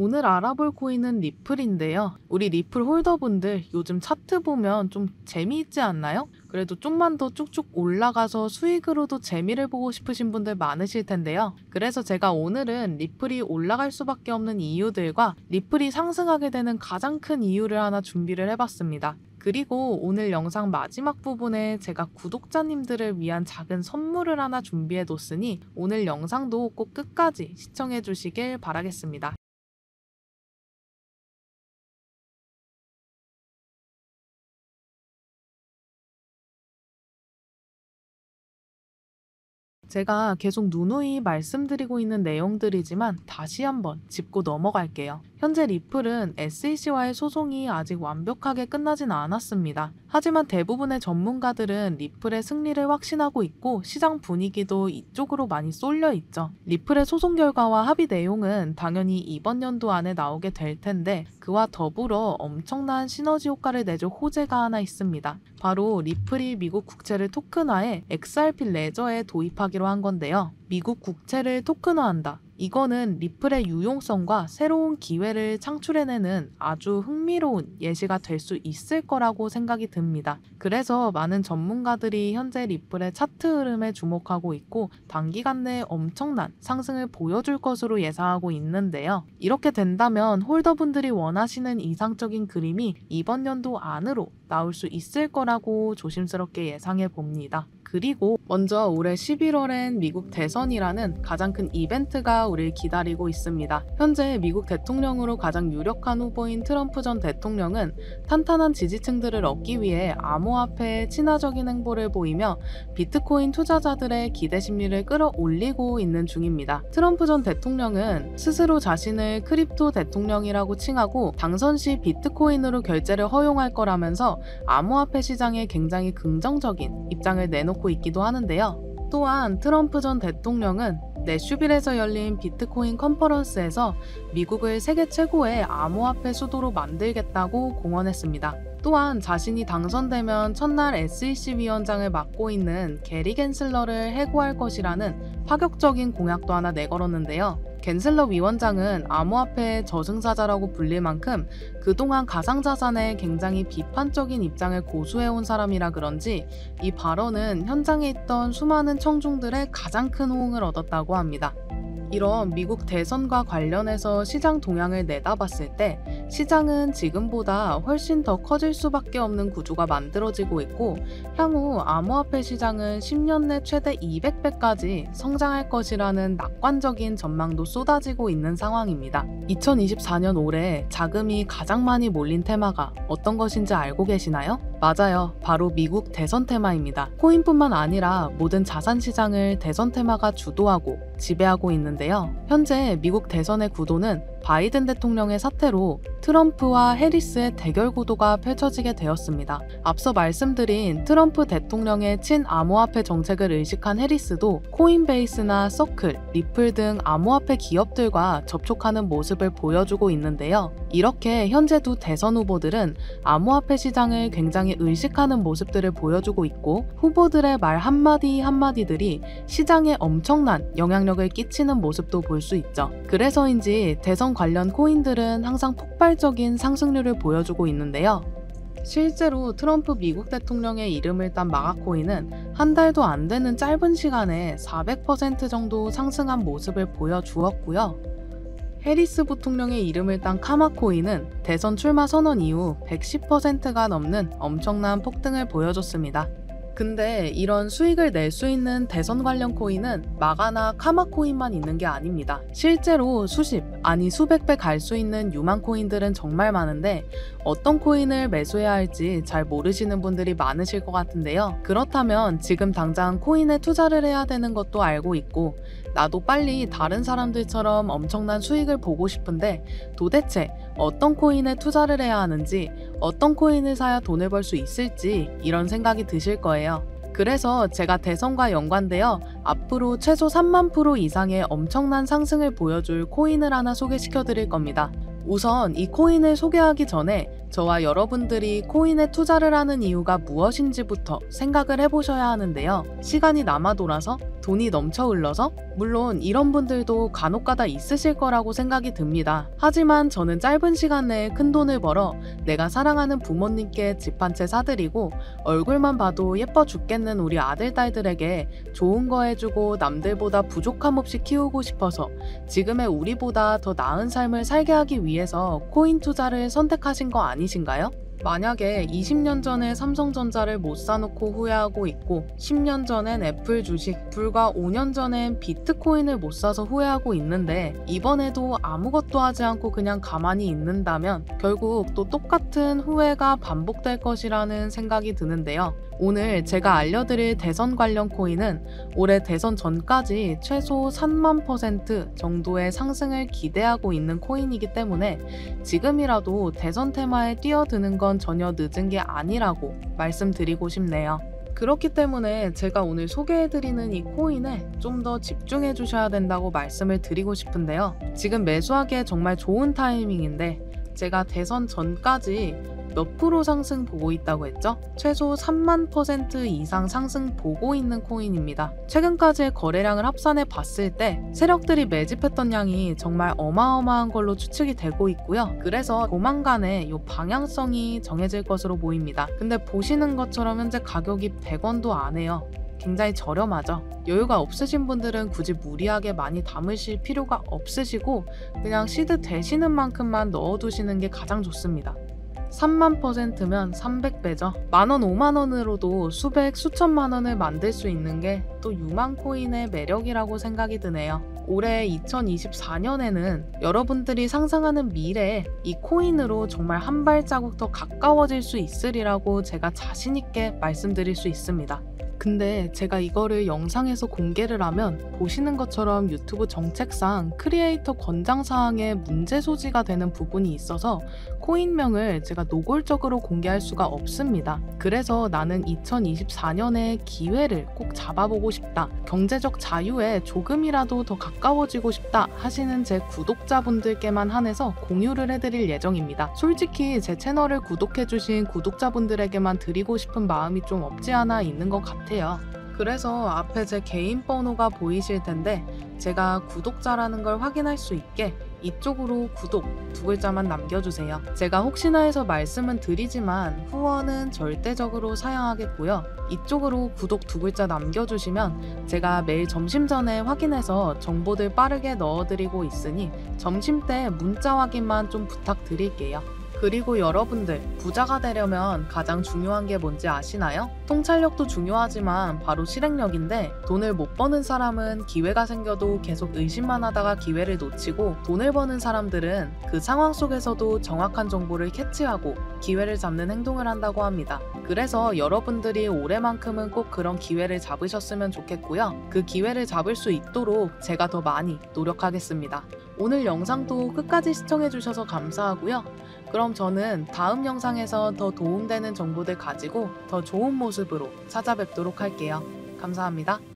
오늘 알아볼 코인은 리플인데요. 우리 리플 holder분들 요즘 차트 보면 좀 재미있지 않나요? 그래도 좀만 더 쭉쭉 올라가서 수익으로도 재미를 보고 싶으신 분들 많으실 텐데요. 그래서 제가 오늘은 리플이 올라갈 수밖에 없는 이유들과 리플이 상승하게 되는 가장 큰 이유를 하나 준비를 해봤습니다. 그리고 오늘 영상 마지막 부분에 제가 구독자님들을 위한 작은 선물을 하나 준비해 뒀으니 오늘 영상도 꼭 끝까지 시청해 주시길 바라겠습니다. 제가 계속 누누이 말씀드리고 있는 내용들이지만 다시 한번 짚고 넘어갈게요. 현재 리플은 SEC와의 소송이 아직 완벽하게 끝나진 않았습니다. 하지만 대부분의 전문가들은 리플의 승리를 확신하고 있고 시장 분위기도 이쪽으로 많이 쏠려 있죠. 리플의 소송 결과와 합의 내용은 당연히 이번 연도 안에 나오게 될 텐데 그와 더불어 엄청난 시너지 효과를 내줄 호재가 하나 있습니다. 바로 리플이 미국 국채를 토큰화해 XRP 레저에 도입하기로 한 건데요. 미국 국채를 토큰화한다. 이거는 리플의 유용성과 새로운 기회를 창출해내는 아주 흥미로운 예시가 될 수 있을 거라고 생각이 듭니다. 그래서 많은 전문가들이 현재 리플의 차트 흐름에 주목하고 있고 단기간 내에 엄청난 상승을 보여줄 것으로 예상하고 있는데요. 이렇게 된다면 홀더분들이 원하시는 이상적인 그림이 이번 연도 안으로 나올 수 있을 거라고 조심스럽게 예상해 봅니다. 그리고 먼저 올해 11월엔 미국 대선이라는 가장 큰 이벤트가 우리를 기다리고 있습니다. 현재 미국 대통령으로 가장 유력한 후보인 트럼프 전 대통령은 탄탄한 지지층들을 얻기 위해 암호화폐에 친화적인 행보를 보이며 비트코인 투자자들의 기대 심리를 끌어올리고 있는 중입니다. 트럼프 전 대통령은 스스로 자신을 crypto 대통령이라고 칭하고 당선 시 비트코인으로 결제를 허용할 거라면서 암호화폐 시장에 굉장히 긍정적인 입장을 내놓고 있기도 하는데요. 또한 트럼프 전 대통령은 내슈빌에서 열린 비트코인 컨퍼런스에서 미국을 세계 최고의 암호화폐 수도로 만들겠다고 공언했습니다. 또한 자신이 당선되면 첫날 SEC 위원장을 맡고 있는 게리 겐슬러를 해고할 것이라는 파격적인 공약도 하나 내걸었는데요. 겐슬러 위원장은 암호화폐의 저승사자라고 불릴 만큼 그동안 가상자산에 굉장히 비판적인 입장을 고수해온 사람이라 그런지 이 발언은 현장에 있던 수많은 청중들의 가장 큰 호응을 얻었다고 합니다. 이런 미국 대선과 관련해서 시장 동향을 내다봤을 때 시장은 지금보다 훨씬 더 커질 수밖에 없는 구조가 만들어지고 있고 향후 암호화폐 시장은 10년 내 최대 200배까지 성장할 것이라는 낙관적인 전망도 쏟아지고 있는 상황입니다. 2024년 올해 자금이 가장 많이 몰린 테마가 어떤 것인지 알고 계시나요? 맞아요. 바로 미국 대선 테마입니다. 코인뿐만 아니라 모든 자산 시장을 대선 테마가 주도하고 지배하고 있는데요. 현재 미국 대선의 구도는 바이든 대통령의 사태로 트럼프와 해리스의 대결 구도가 펼쳐지게 되었습니다. 앞서 말씀드린 트럼프 대통령의 친암호화폐 정책을 의식한 해리스도 코인베이스나 서클, 리플 등 암호화폐 기업들과 접촉하는 모습을 보여주고 있는데요. 이렇게 현재 두 대선 후보들은 암호화폐 시장을 굉장히 의식하는 모습들을 보여주고 있고 후보들의 말 한마디 한마디들이 시장에 엄청난 영향력을 끼치는 모습도 볼 수 있죠. 그래서인지 대선 관련 코인들은 항상 폭발적인 상승률을 보여주고 있는데요. 실제로 트럼프 미국 대통령의 이름을 딴 마가코인은 한 달도 안 되는 짧은 시간에 400% 정도 상승한 모습을 보여주었고요. 해리스 부통령의 이름을 딴 카마코인은 대선 출마 선언 이후 110%가 넘는 엄청난 폭등을 보여줬습니다. 근데 이런 수익을 낼 수 있는 대선 관련 코인은 마가나 카마 코인만 있는 게 아닙니다. 실제로 수십, 아니 수백 배 갈 수 있는 유망 코인들은 정말 많은데 어떤 코인을 매수해야 할지 잘 모르시는 분들이 많으실 것 같은데요. 그렇다면 지금 당장 코인에 투자를 해야 되는 것도 알고 있고 나도 빨리 다른 사람들처럼 엄청난 수익을 보고 싶은데 도대체 어떤 코인에 투자를 해야 하는지 어떤 코인을 사야 돈을 벌 수 있을지 이런 생각이 드실 거예요. 그래서 제가 대선과 연관되어 앞으로 최소 3만 프로 이상의 엄청난 상승을 보여줄 코인을 하나 소개시켜 드릴 겁니다. 우선 이 코인을 소개하기 전에 저와 여러분들이 코인에 투자를 하는 이유가 무엇인지부터 생각을 해보셔야 하는데요. 시간이 남아 돌아서 돈이 넘쳐 흘러서 물론 이런 분들도 간혹 가다 있으실 거라고 생각이 듭니다. 하지만 저는 짧은 시간 내에 큰 돈을 벌어 내가 사랑하는 부모님께 집 한 채 사드리고 얼굴만 봐도 예뻐 죽겠는 우리 아들 딸들에게 좋은 거 해주고 남들보다 부족함 없이 키우고 싶어서 지금의 우리보다 더 나은 삶을 살게 하기 위해 서 코인 투자를 선택하신 거 아니신가요? 만약에 20년 전에 삼성전자를 못 사놓고 후회하고 있고 10년 전엔 애플 주식, 불과 5년 전엔 비트코인을 못 사서 후회하고 있는데 이번에도 아무것도 하지 않고 그냥 가만히 있는다면 결국 또 똑같은 후회가 반복될 것이라는 생각이 드는데요. 오늘 제가 알려드릴 대선 관련 코인은 올해 대선 전까지 최소 3만 퍼센트 정도의 상승을 기대하고 있는 코인이기 때문에 지금이라도 대선 테마에 뛰어드는 건 전혀 늦은 게 아니라고 말씀드리고 싶네요. 그렇기 때문에 제가 오늘 소개해드리는 이 코인에 좀 더 집중해 주셔야 된다고 말씀을 드리고 싶은데요. 지금 매수하기에 정말 좋은 타이밍인데 제가 대선 전까지 몇 프로 상승 보고 있다고 했죠? 최소 3만 퍼센트 이상 상승 보고 있는 코인입니다. 최근까지의 거래량을 합산해 봤을 때 세력들이 매집했던 양이 정말 어마어마한 걸로 추측이 되고 있고요. 그래서 조만간에 이 방향성이 정해질 것으로 보입니다. 근데 보시는 것처럼 현재 가격이 100원도 안 해요. 굉장히 저렴하죠. 여유가 없으신 분들은 굳이 무리하게 많이 담으실 필요가 없으시고 그냥 시드 되시는 만큼만 넣어두시는 게 가장 좋습니다. 3만 퍼센트면 300배죠. 만원, 5만원으로도 수백, 수천만 원을 만들 수 있는 게 또 유망 코인의 매력이라고 생각이 드네요. 올해 2024년에는 여러분들이 상상하는 미래에 이 코인으로 정말 한 발자국 더 가까워질 수 있으리라고 제가 자신있게 말씀드릴 수 있습니다. 근데 제가 이거를 영상에서 공개를 하면 보시는 것처럼 유튜브 정책상 크리에이터 권장 사항에 문제 소지가 되는 부분이 있어서 코인명을 제가 노골적으로 공개할 수가 없습니다. 그래서 나는 2024년에 기회를 꼭 잡아보고 싶다. 경제적 자유에 조금이라도 더 가까워지고 싶다 하시는 제 구독자분들께만 한해서 공유를 해드릴 예정입니다. 솔직히 제 채널을 구독해주신 구독자분들에게만 드리고 싶은 마음이 좀 없지 않아 있는 것 같아 요. 그래서 앞에 제 개인 번호가 보이실 텐데 제가 구독자라는 걸 확인할 수 있게 이쪽으로 구독 두 글자만 남겨주세요. 제가 혹시나 해서 말씀은 드리지만 후원은 절대적으로 사양하겠고요. 이쪽으로 구독 두 글자 남겨주시면 제가 매일 점심 전에 확인해서 정보들 빠르게 넣어드리고 있으니 점심 때 문자 확인만 좀 부탁드릴게요. 그리고 여러분들 부자가 되려면 가장 중요한 게 뭔지 아시나요? 통찰력도 중요하지만 바로 실행력인데 돈을 못 버는 사람은 기회가 생겨도 계속 의심만 하다가 기회를 놓치고 돈을 버는 사람들은 그 상황 속에서도 정확한 정보를 캐치하고 기회를 잡는 행동을 한다고 합니다. 그래서 여러분들이 올해만큼은 꼭 그런 기회를 잡으셨으면 좋겠고요. 그 기회를 잡을 수 있도록 제가 더 많이 노력하겠습니다. 오늘 영상도 끝까지 시청해주셔서 감사하고요. 그럼 저는 다음 영상에서 더 도움되는 정보들 가지고 더 좋은 모습으로 찾아뵙도록 할게요. 감사합니다.